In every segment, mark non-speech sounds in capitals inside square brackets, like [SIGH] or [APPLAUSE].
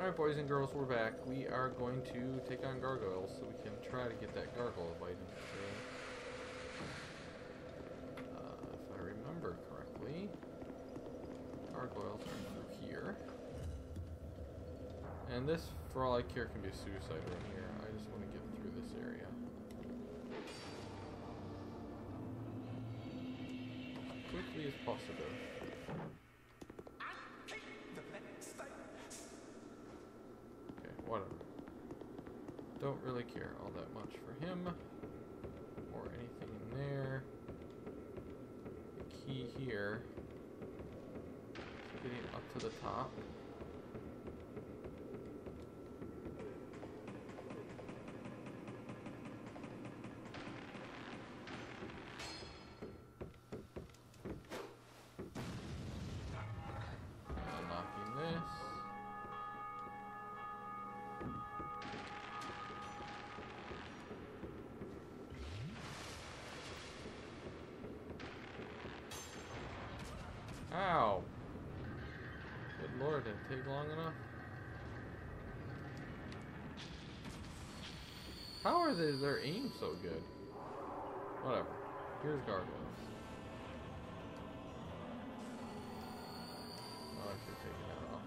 Alright, boys and girls, we're back. We are going to take on gargoyles so we can try to get that gargoyle Bident. Uh, if I remember correctly, gargoyles are through here. And this, for all I care, can be a suicide right here. I just want to get through this area. As quickly as possible. Care all that much for him. Or anything in there. The key here. is Getting up to the top. Ow! Good lord, did it take long enough? How are they, their aim so good? Whatever. Here's gargoyles. I should take that off.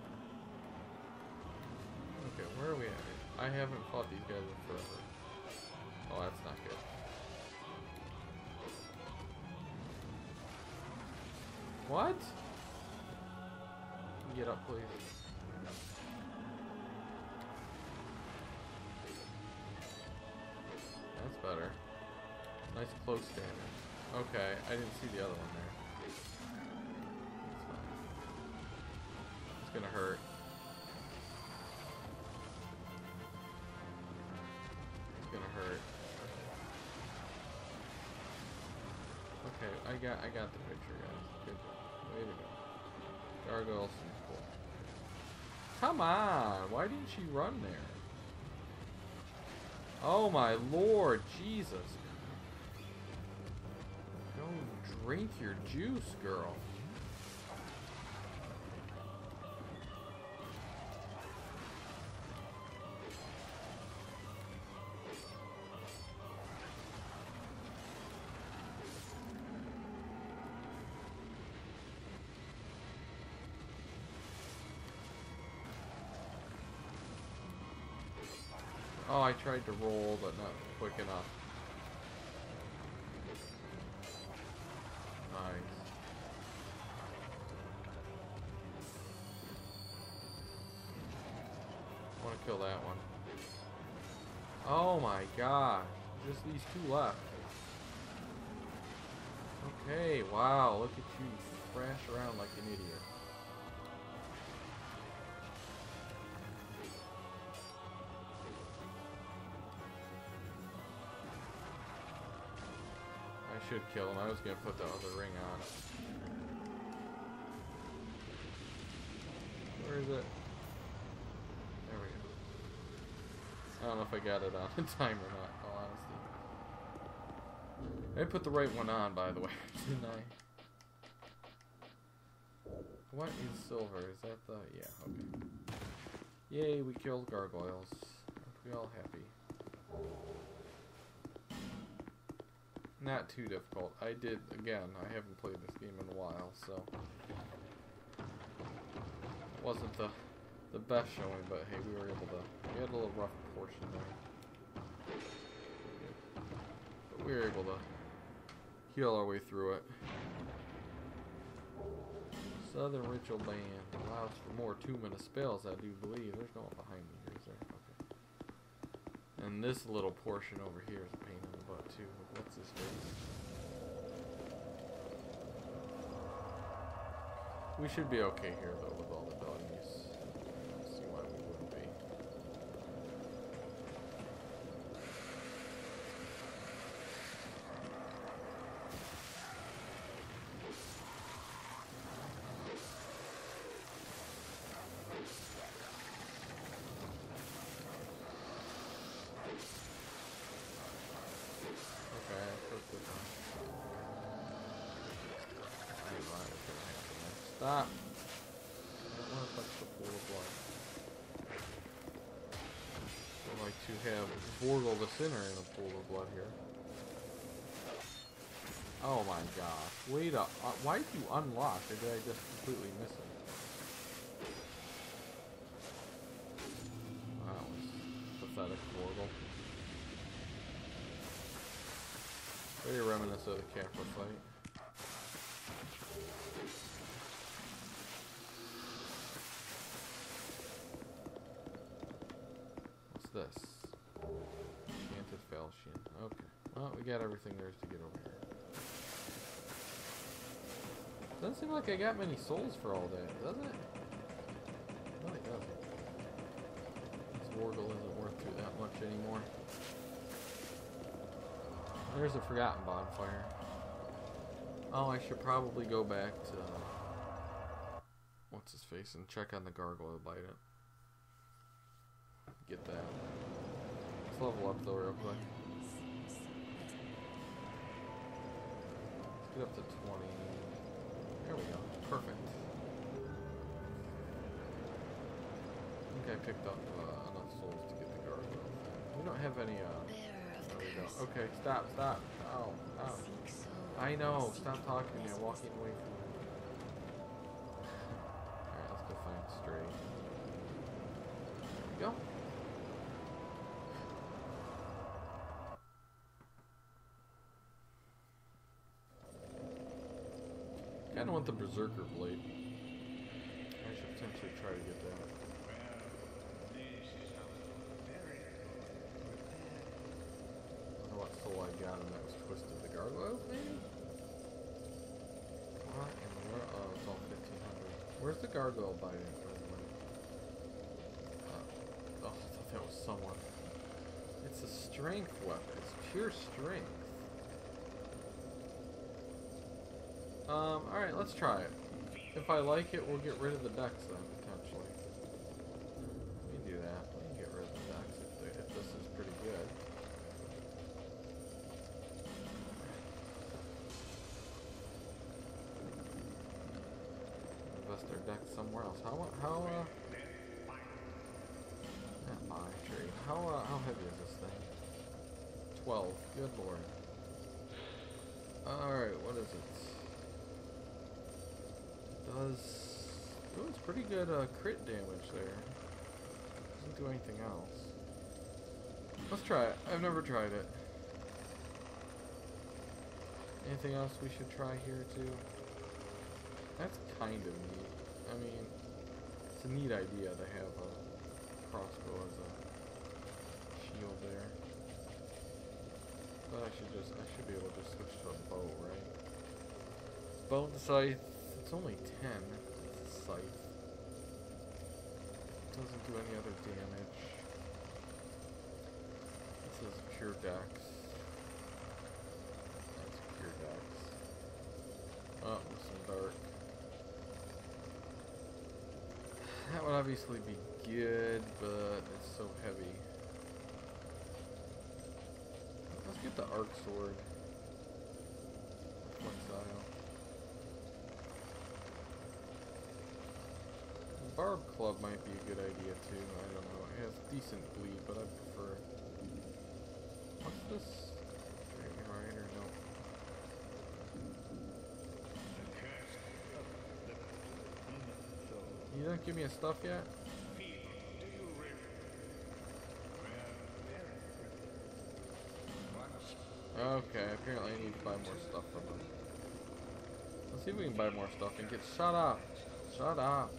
Okay, where are we at? I haven't fought these guys in forever. Oh, that's not good. What? Get up, please. That's better. Nice close damage. Okay, I didn't see the other one there. It's gonna hurt. It's gonna hurt. Okay, I got I got the Come on! Why didn't she run there? Oh my lord, Jesus. Go drink your juice, girl. Tried to roll, but not quick enough. Nice. Want to kill that one. Oh my god. Just these two left. Okay, wow, look at you thrash around like an idiot. Should kill him. I was gonna put the other ring on. Where is it? There we go. I don't know if I got it on [LAUGHS] in time or not, in all honesty. I put the right one on, by the way, [LAUGHS] didn't I? What is silver? Is that the... Yeah, okay. Yay, we killed gargoyles. Aren't we all happy? Not too difficult. I did, again, I haven't played this game in a while, so... It wasn't the, the best showing, but hey, we were able to... We had a little rough portion there. But we were able to heal our way through it. Southern Ritual Band allows for more two-minute spells, I do believe. There's no one behind me here, is there? Okay. And this little portion over here is a pain butt, too. What's this face? We should be okay here, though, with all the doggies. I don't see why we wouldn't be. Okay, I took this one. I ain't lying, it's gonna happen there. Stop! I don't want to touch the pool of blood. have Vorgel the Sinner in a pool of blood here. Oh my gosh. Wait up. Uh, why did you unlock, or did I just completely miss it? That was pathetic, Vorgel. Very reminiscent of the Capra fight. What's this? Enchanted Falchion. Okay. Well, got everything there is to get over here. Doesn't seem like I got many souls for all that, does it? No, it doesn't. This Vorgel isn't worth too that much anymore. There's a forgotten bonfire. Oh, I should probably go back to what's his face and check on the gargoyle Bident. Get that. Let's level up though real quick. Get up to 20. There we go. Perfect. I think I picked up uh, enough souls to get the gargoyle. We don't have any, uh... There we go. Okay, stop, stop. Oh, oh. I know. Stop talking me. I'm walking away from you. Alright, let's go find Straid. There we go. Kinda want the Berserker Blade. I should potentially try to get that. I don't know what soul I got and that was Twisted the Gargoyles, maybe? What in the world? Oh, it's all 1500. Where's the gargoyle Bident, by the way? Uh, oh, I thought that was someone. It's a strength weapon. It's pure strength. Um, alright, let's try it. If I like it, we'll get rid of the dex then, potentially. We can do that. We can get rid of the dex if, if this is pretty good. Invest our dex somewhere else. How, how, uh... Buy, trade. How, uh, how heavy is this thing? 12. Good lord. Alright, what is it? Does... Oh, it's pretty good uh, crit damage there. Doesn't do anything else. Let's try it. I've never tried it. Anything else we should try here too? That's kind of neat. I mean, it's a neat idea to have a crossbow as a shield there. But I should just, I should be able to switch to a bow, right? Bone scythe, it's only 10. It's a scythe. Doesn't do any other damage. This is pure dex. That's pure dex. Oh, with some dark. That would obviously be good, but it's so heavy. Let's get the arc sword. Barb club might be a good idea too. I don't know. It has decent bleed, but I prefer. What's this? Dragon Rider? No. You don't give me a stuff yet? Okay, apparently I need to buy more stuff from them. Let's see if we can buy more stuff and get shut up. Shut up.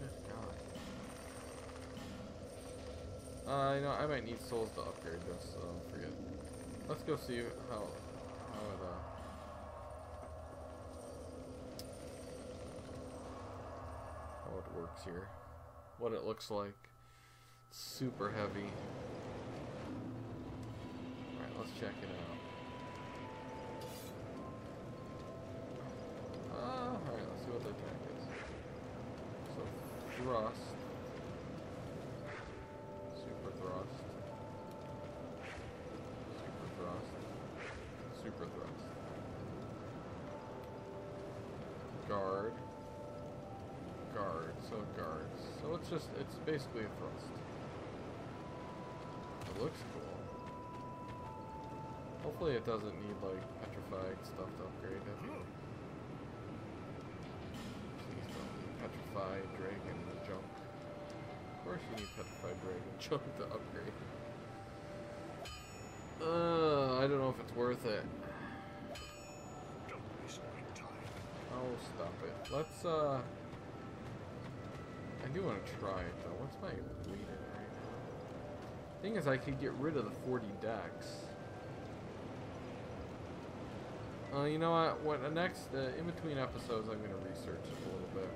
Good God. Uh, you know, I might need souls to upgrade this, so forget. Let's go see how how it uh how it works here. What it looks like. Super heavy. Alright, let's check it out. Uh, alright, let's see what the attack is. So, thrust. Super thrust. Super thrust. Super thrust. Guard. Guards. So it's just, it's basically a thrust. It looks cool. Hopefully it doesn't need like petrified stuff to upgrade it. Please don't need petrified dragon junk. Of course you need petrified dragon [LAUGHS] junk to upgrade. Uh, I don't know if it's worth it. Don't waste my time. Oh, stop it. Let's, uh... I do want to try it, though. What's my weight right now? Thing is, I could get rid of the 40 decks. Uh, you know what? What the next, uh, in between episodes, I'm gonna research it a little bit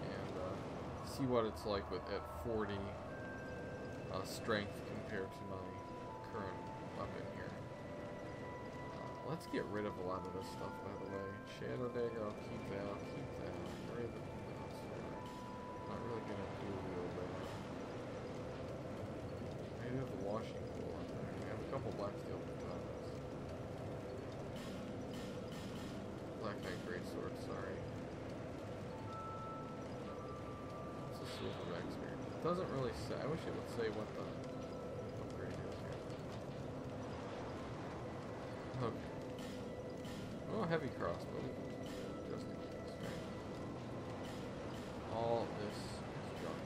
and uh, see what it's like with at 40 uh, strength compared to my current weapon here. Uh, let's get rid of a lot of this stuff, by the way. Shadow dagger, I'll keep that. I'll keep that. Not really gonna do real bad. Do have the Washing Pole. We have a couple black steel katanas. Black Knight Greatsword, sorry. It's a Silverblack spear. It doesn't really say. I wish it would say what the upgrade is here. Okay. Oh, heavy crossbow. Just in case, right? All this is junk.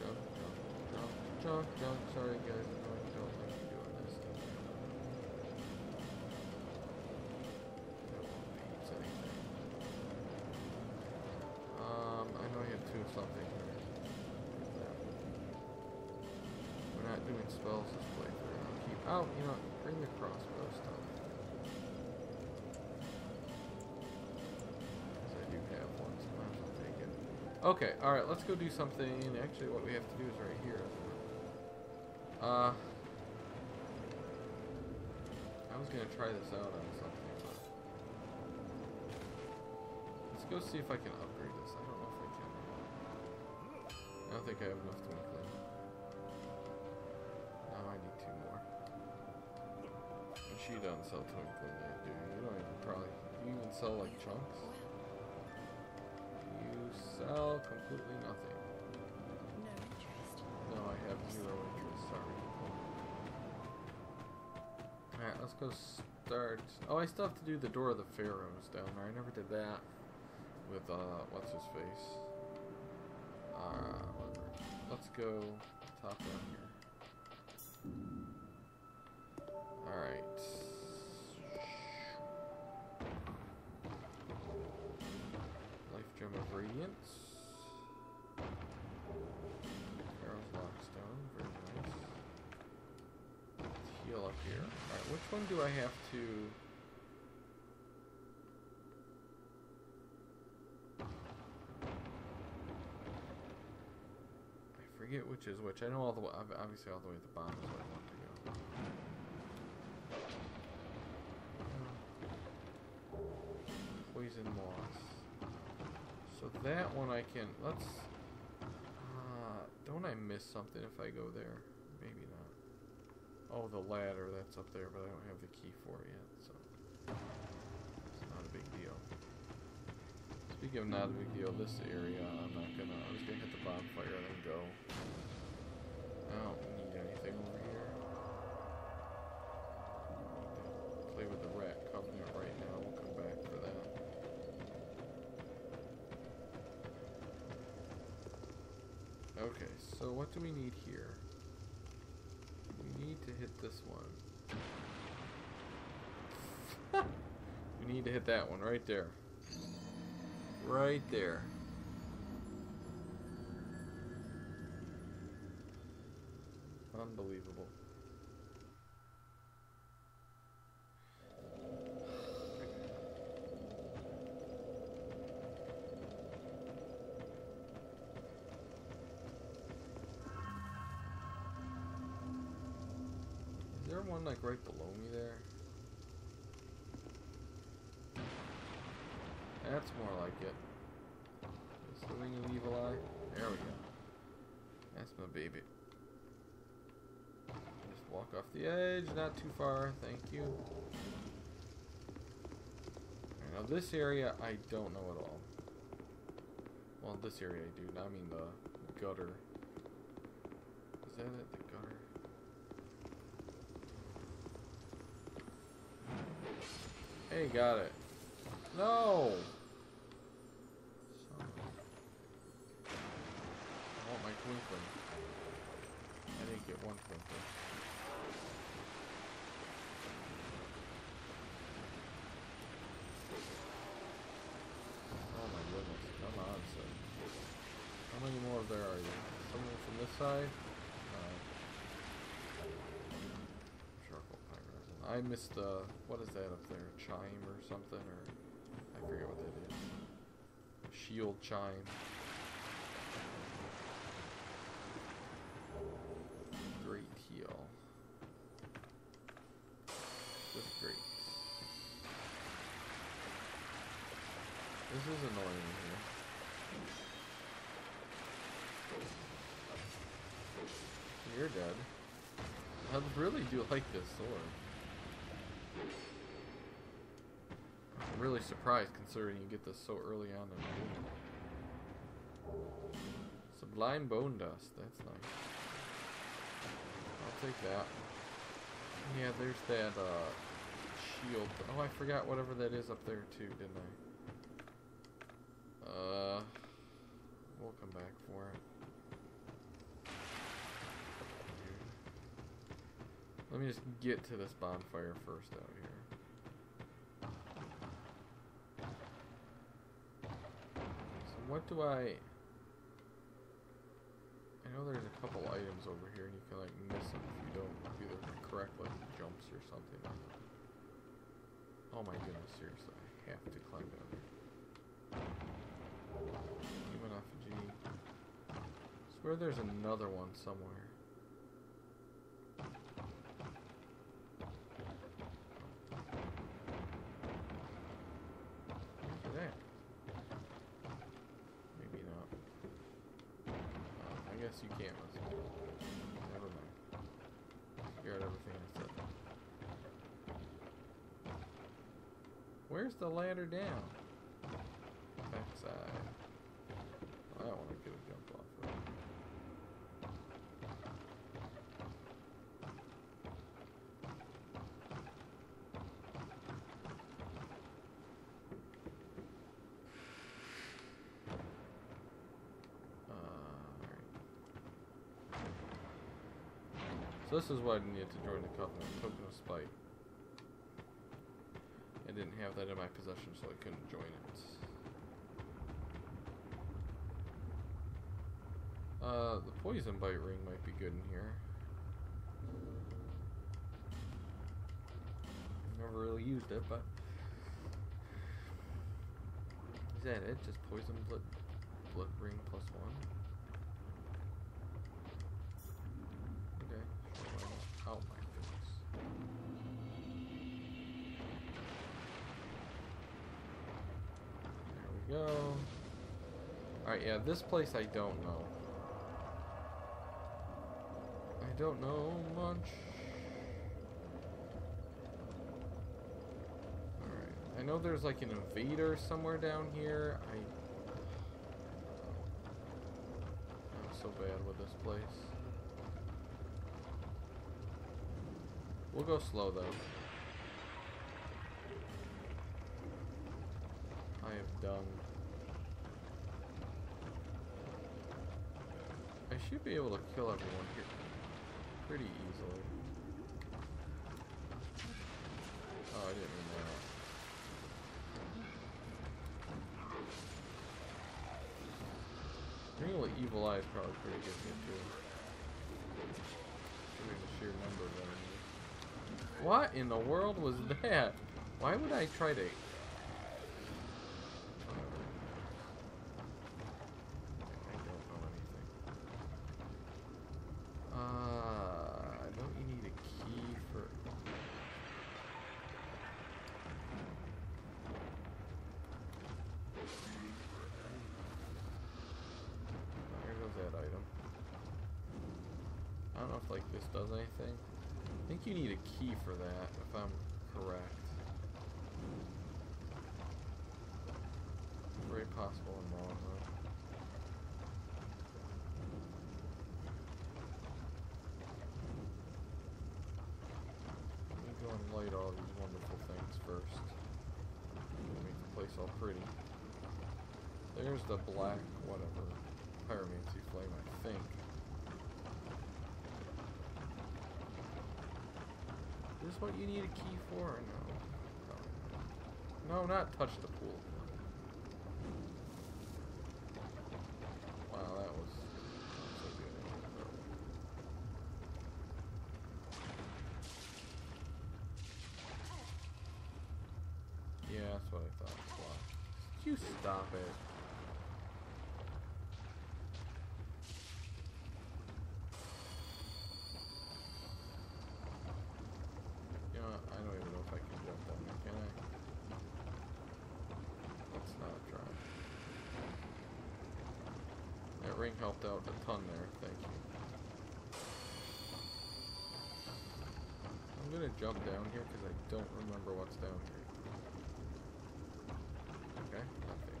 Junk, junk, junk. Sorry guys, don't. Um, I know I had two something. We're not doing spells this playthrough. I'll keep. Oh, you know, bring the crossbow stuff. Because I do have one, so well take it. Okay, alright, let's go do something. Actually, what we have to do is right here? Uh. I was gonna try this out on something, but. Let's go see if I can upgrade this. I don't know if I can. I don't think I have enough to twinkling. No, I need two more. And she doesn't sell twinkling yet, do you? You don't even probably. You even sell like chunks? You sell completely nothing. No interest. No, I have zero interest. Alright, let's go start. Oh, I still have to do the Door of the Pharros down there. I never did that with, uh, what's his face? Uh, whatever. Let's go top down here. Alright. Life Gem of Radiance. Which one do I have to... I forget which is which. I know all the way, obviously all the way at the bottom is where I want to go. Poison moss. So that one I can, let's, uh, don't I miss something if I go there? Oh, the ladder, that's up there, but I don't have the key for it yet, so. It's not a big deal. Speaking of not a big deal, this area, I'm not gonna, I'm just gonna hit the bonfire and then go. I don't need anything over here. Play with the rat covenant right now, we'll come back for that. Okay, so what do we need here? Hit this one. [LAUGHS] we need to hit that one right there. Right there. Unbelievable. One like right below me there? That's more like it. Is the ring of evil eye? There we go. That's my baby. Just walk off the edge, not too far, thank you. Now this area I don't know at all. Well, this area I do. I mean the gutter. Is that it? The gutter. Hey, got it. No. Son I want my twinkling. I didn't get one twinkle. Oh my goodness, come on, sir. How many more there are you? Someone from this side? I missed, the, what is that up there? Chime or something? Or, I forget what that is. Shield chime. Great heal. With great. This is annoying here. You're dead. I really do like this sword. Really surprised considering you get this so early on in the game. Sublime bone dust, that's nice. I'll take that. Yeah, there's that uh, shield. Oh, I forgot whatever that is up there too, didn't I? Uh, we'll come back for it. Let me just get to this bonfire first out here. What do I... I know there's a couple items over here and you can like miss them if you don't do the correct like jumps or something. Oh my goodness, seriously, I have to climb down here. Human effigy. Swear there's another one somewhere. Where's it at? Maybe not. Guess you can't listen. Never mind. Everything I said. Where's the ladder down? Backside. I don't want to get jump off of it. Uh, alright. This is what I needed to join the Covenant, Token of Spite. I didn't have that in my possession, so I couldn't join it. Uh, the poison bite ring might be good in here. Never really used it, but is that it? Just poison blood, blood ring plus one. Go. Alright, yeah, this place I don't know. I don't know much. Alright. I know there's like an invader somewhere down here. I I'm so bad with this place. We'll go slow though. I have done. I should be able to kill everyone here pretty easily. Oh, I didn't mean that. Ringlet Evil Eye is probably pretty good here too. Given the sheer number of enemies. What in the world was that? Why would I try to... Whatever. I don't know anything. Uh, don't you need a key for... There goes that item. I don't know if like this does anything. I think you need a key for that, if I'm correct. light all these wonderful things first. All pretty. There's the black, whatever, pyromancy flame, I think. Is this what you need a key for? Or no. No, not touch the pool. Wow, that was not so good. Yeah, that's what I thought. Wow. You stop it. You know, I don't even know if I can jump down there, can I? Let's not try. That ring helped out a ton there, thank you. I'm gonna jump down here because I don't remember what's down here. Okay, nothing.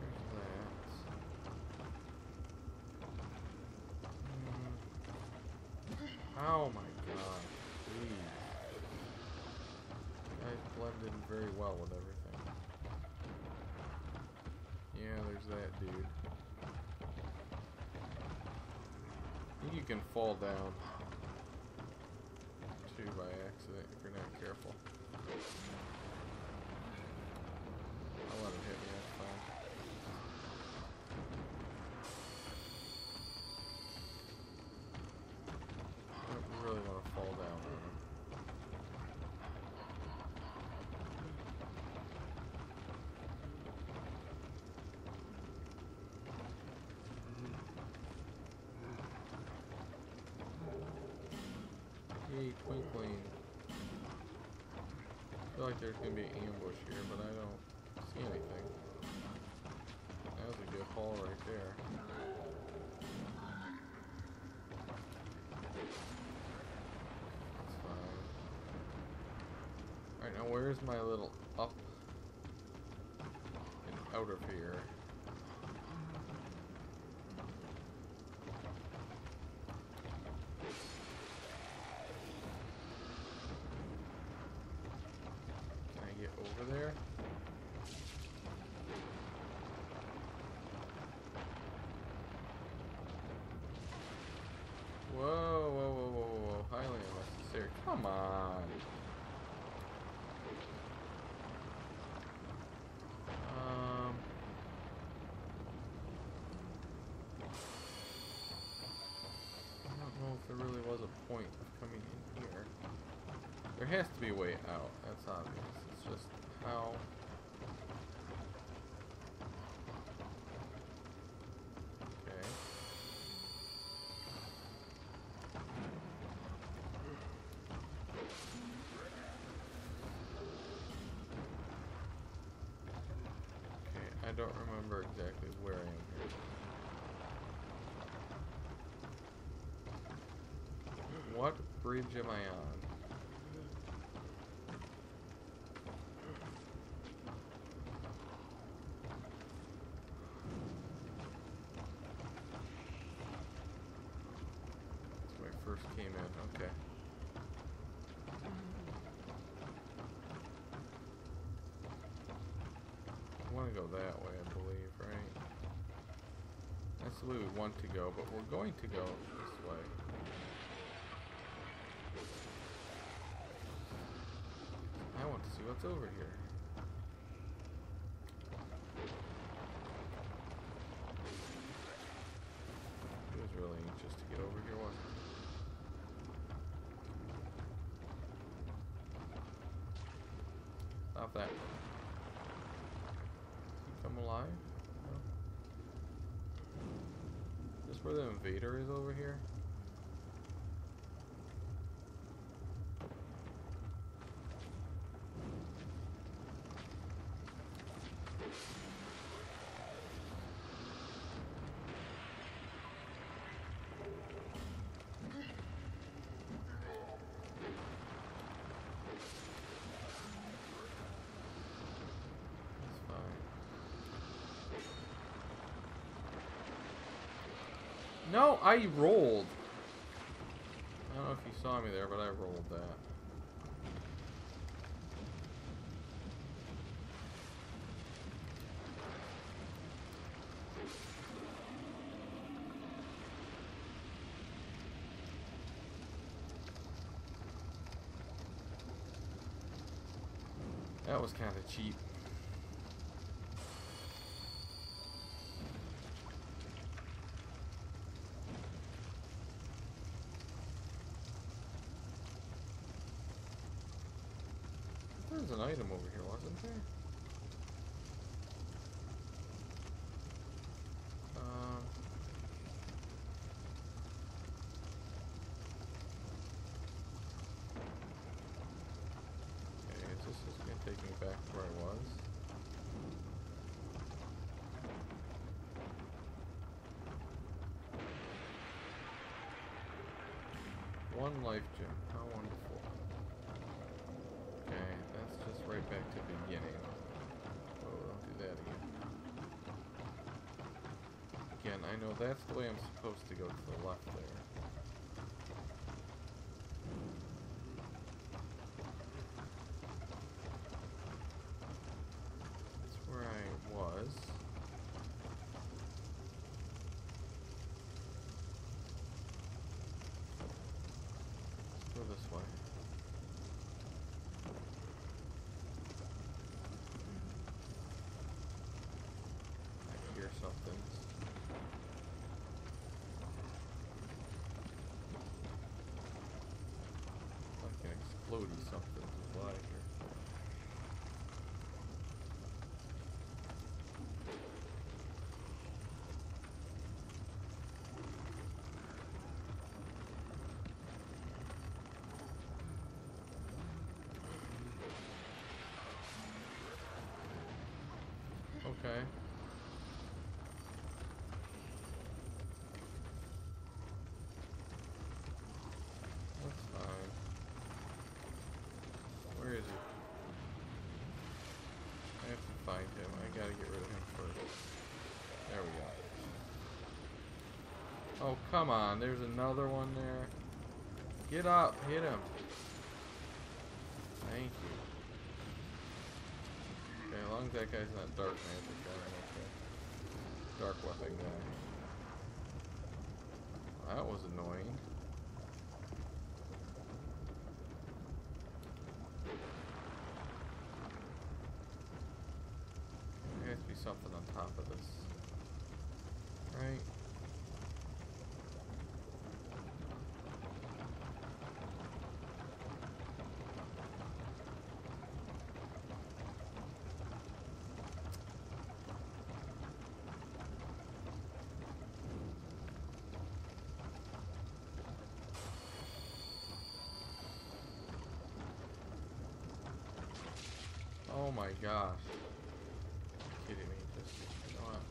There's that. Mm. Oh my god, please. You guys blend in very well with everything. Yeah, there's that dude. I think you can fall down too by accident if you're not careful. I'll let him hit me, I feel like there's gonna be an ambush here, but I don't see anything. That was a good haul right there. Alright, now where's my little up and out of here? Come on. Um. I don't know if there really was a point of coming in here. There has to be a way out. Don't remember exactly where I am here. What bridge am I on? That's when I first came in, okay. I want to go that way, I believe, right? That's the way we want to go, but we're going to go this way. I want to see what's over here. He was really anxious to get over here, wasn't he? Stop that. Did he come alive? No. Is this where the invader is over here? No, I rolled. I don't know if you saw me there, but I rolled that. That was kind of cheap. There was an item over here, wasn't there? Um, okay, gonna take me back where was? One life gem, right back to the beginning. Oh, don't do that again. Again, I know that's the way I'm supposed to go to the left there. That's where I was. Let's go this way. I hear something. Like an explodey something is what I hear. Okay. That's fine. Where is he? I have to find him. I gotta get rid of him first. There we go. Oh, come on. There's another one there. Get up. Hit him. Thank you. Okay, as long as that guy's not dark magic. Dark weapon guy. That was annoying. There has to be something on top of this. Right? Oh my gosh. You're kidding me. You what?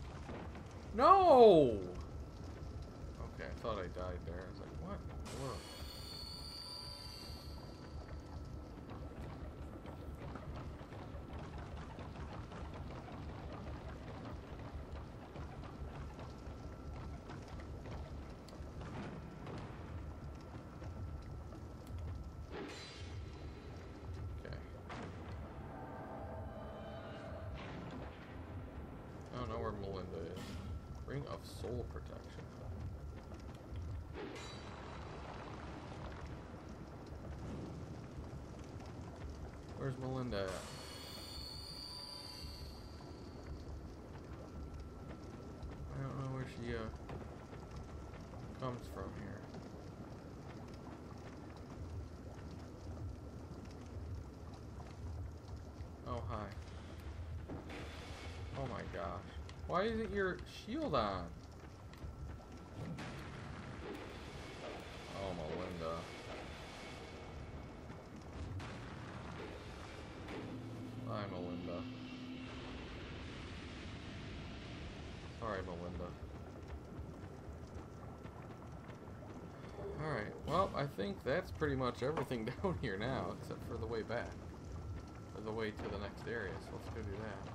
No! Okay, I thought I died there. I was like, what in the world? Where's Melinda at? I don't know where she uh comes from here. Oh hi. Oh my gosh. Why isn't your shield on? Oh, Melinda. Hi, Melinda. Sorry, Melinda. Alright, well, I think that's pretty much everything [LAUGHS] down here now, except for the way back. Or the way to the next area, so let's go do that.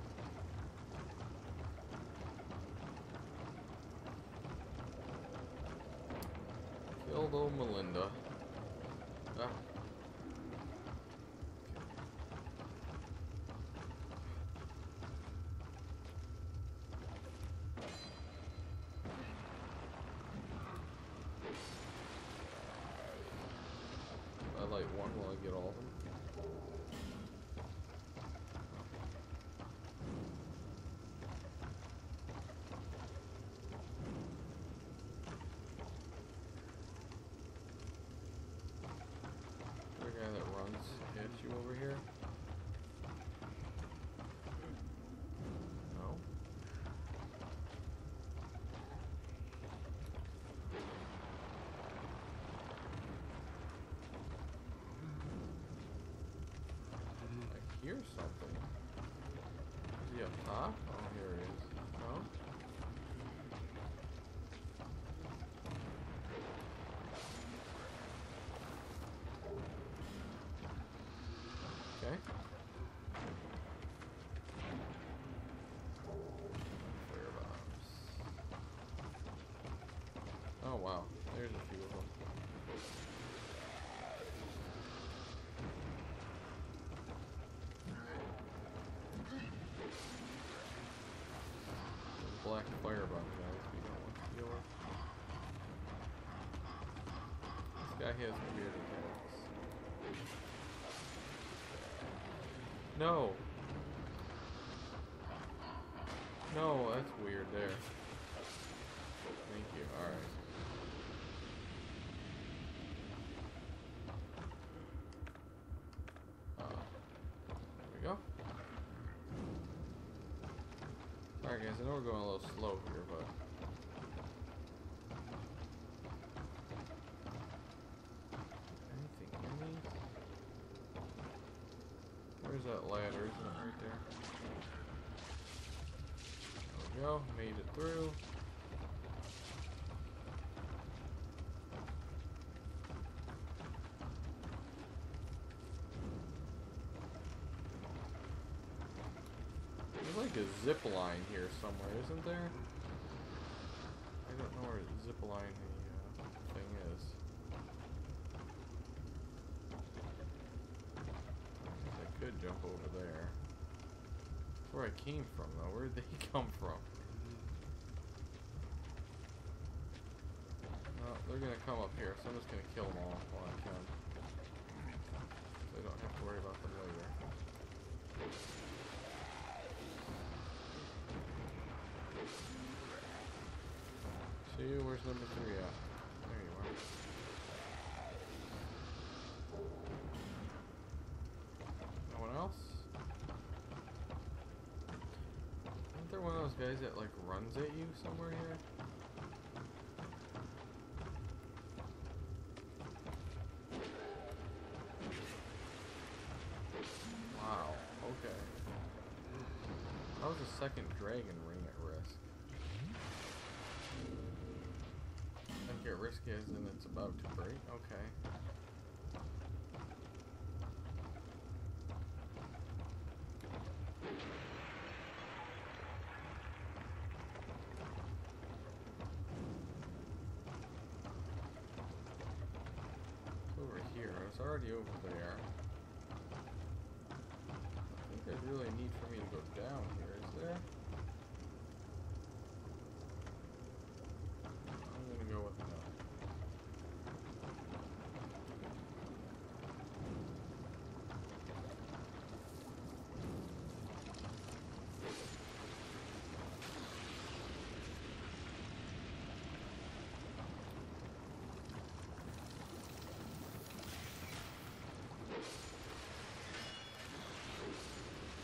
Killed old Melinda. Ah. I light one while I get all of them. The guy that runs at you over here? No? I hear something. Is he up top? Oh, here he is. No? Those Black fire bomb guys we don't want to deal with. This guy has weird attacks. No, that's weird there. Thank you. Alright. Uh, there we go. Alright guys, I know we're going a little slow here, but anything in these? Where's that ladder? Isn't it right there? There we go. Made it through. There's like a zip line here somewhere, isn't there? I don't know where the zip line the uh, thing is. I could jump over there. That's where I came from, though. Where did they [LAUGHS] come from? No, they're gonna come up here, so I'm just gonna kill them all while I can. So I don't have to worry about them later. Where's number three at? There you are. No one else? Isn't there one of those guys that like runs at you somewhere here? Wow, okay. How is the second dragon ring In it's about to break? Okay. It's over here. It's already over there. I think there's really a need for me to go down here, is there? I'm gonna go with no.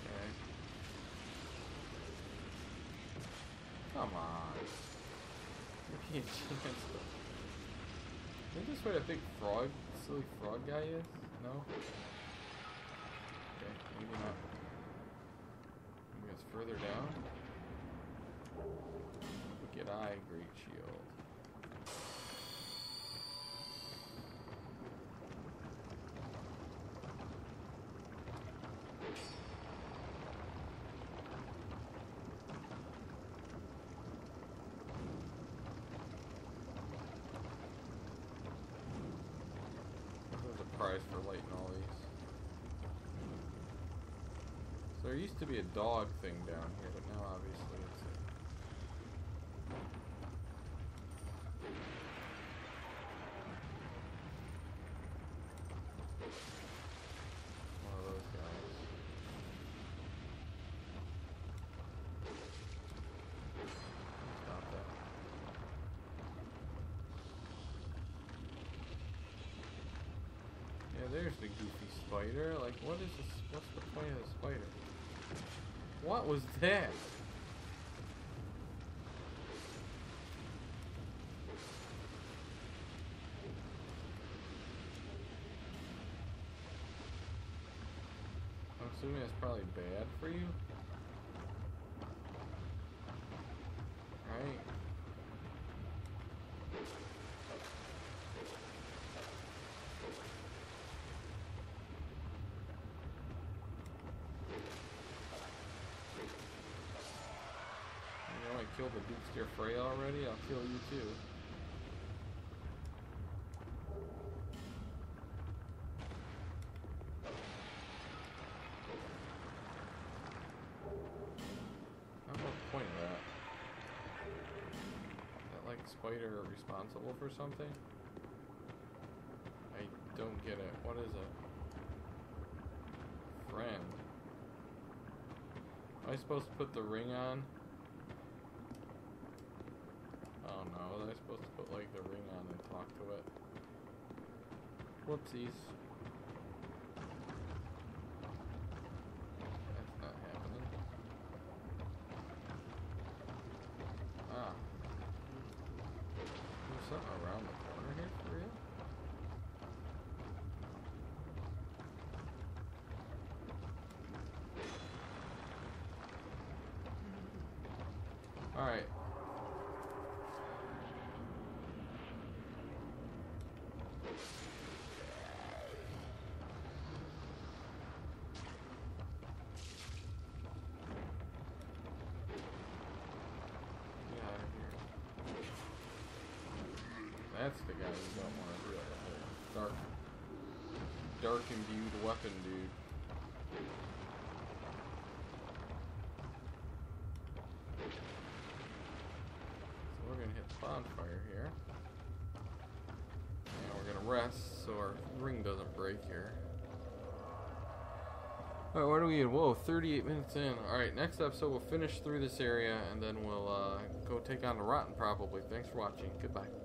Okay. Come on. You can't chance it. Is this where the big frog, silly frog guy is? No? Okay, maybe not. Maybe it's further down? Wicked Eye Great Shield. To be a dog thing down here, but now obviously it's a one of those guys. Stop that. Yeah, there's the goofy spider. Like, what is this? What's the point of spider? What was that? I'm assuming that's probably bad for you. Right? You know I killed the Duke's Dear Freja already? I'll kill you too. The point of that like spider responsible for something? I don't get it. What is it? Friend. Am I supposed to put the ring on? Oh no, was I supposed to put like the ring on and talk to it? Whoopsies. That's not happening. Ah. There's something around the corner here for you? Alright. Get out of here. That's the guy you don't want to do it. the Dark, dark imbued weapon dude. So we're gonna hit bonfire here. And we're gonna rest so our ring doesn't break here. Alright, what are we in? Whoa, 38 minutes in. Alright, next episode we'll finish through this area and then we'll uh, go take on the Rotten probably. Thanks for watching. Goodbye.